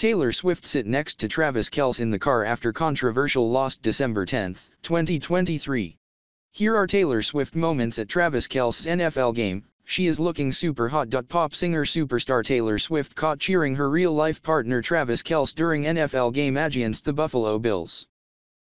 Taylor Swift sit next to Travis Kelce in the car after controversial loss December 10, 2023. Here are Taylor Swift moments at Travis Kelce's NFL game. She is looking super hot. Pop singer superstar Taylor Swift caught cheering her real-life partner Travis Kelce during NFL game against the Buffalo Bills.